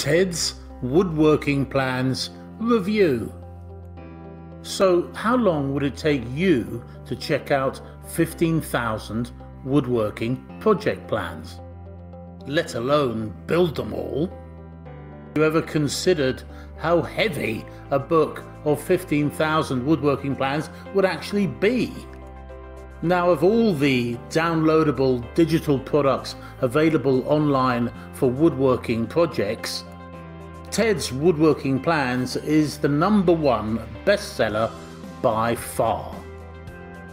Ted's Woodworking Plans Review. So, how long would it take you to check out 15,000 woodworking project plans? Let alone build them all? Have you ever considered how heavy a book of 15,000 woodworking plans would actually be? Now, of all the downloadable digital products available online for woodworking projects, Ted's Woodworking Plans is the number one bestseller by far.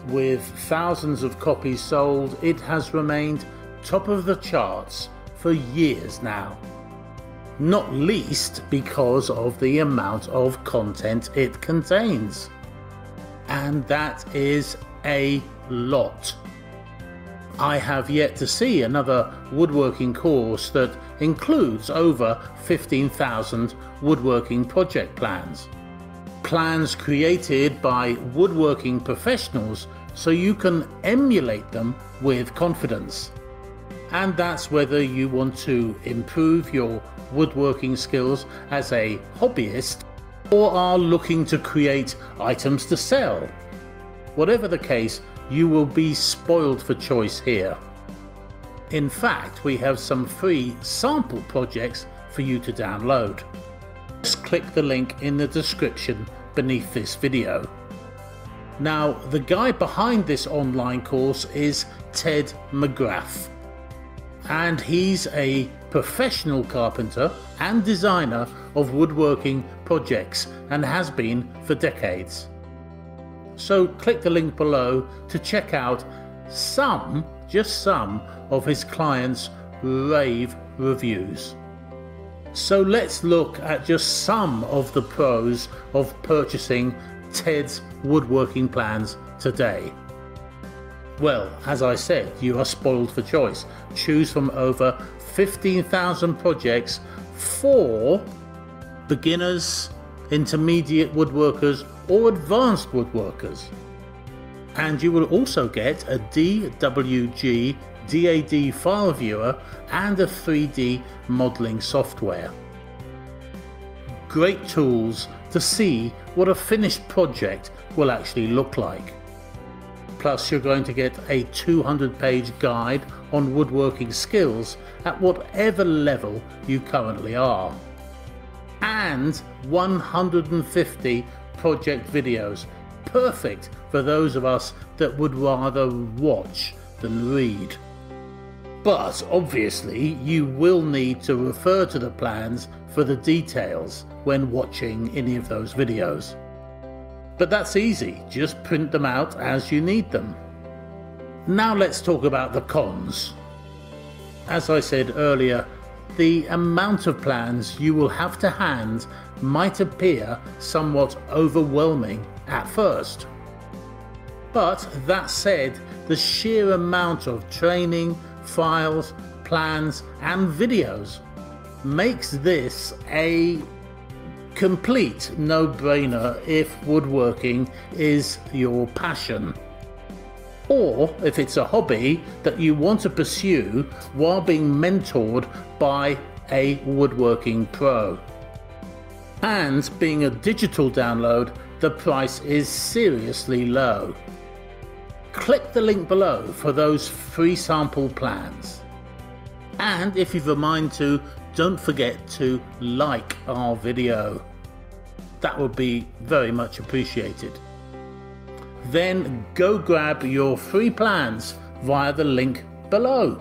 With thousands of copies sold, it has remained top of the charts for years now. Not least because of the amount of content it contains. And that is a lot. I have yet to see another woodworking course that includes over 15,000 woodworking project plans. Plans created by woodworking professionals so you can emulate them with confidence. And that's whether you want to improve your woodworking skills as a hobbyist or are looking to create items to sell. Whatever the case, you will be spoiled for choice here. In fact, we have some free sample projects for you to download. Just click the link in the description beneath this video. Now, the guy behind this online course is Ted McGrath, and he's a professional carpenter and designer of woodworking projects and has been for decades. So click the link below to check out some, just some, of his clients' rave reviews. So let's look at just some of the pros of purchasing Ted's woodworking plans today. Well, as I said, you are spoiled for choice. Choose from over 15,000 projects for beginners, intermediate woodworkers, or advanced woodworkers. And you will also get a DWG CAD file viewer and a 3D modeling software. Great tools to see what a finished project will actually look like. Plus you're going to get a 200 page guide on woodworking skills at whatever level you currently are. And 150 project videos, perfect for those of us that would rather watch than read. But obviously, you will need to refer to the plans for the details when watching any of those videos. But that's easy, just print them out as you need them. Now let's talk about the cons. As I said earlier, the amount of plans you will have to hand might appear somewhat overwhelming at first. But that said, the sheer amount of training, files, plans, and videos makes this a complete no brainer if woodworking is your passion. Or if it's a hobby that you want to pursue while being mentored by a woodworking pro. And being a digital download, the price is seriously low. Click the link below for those free sample plans. And if you've a mind to, don't forget to like our video. That would be very much appreciated. Then go grab your free plans via the link below.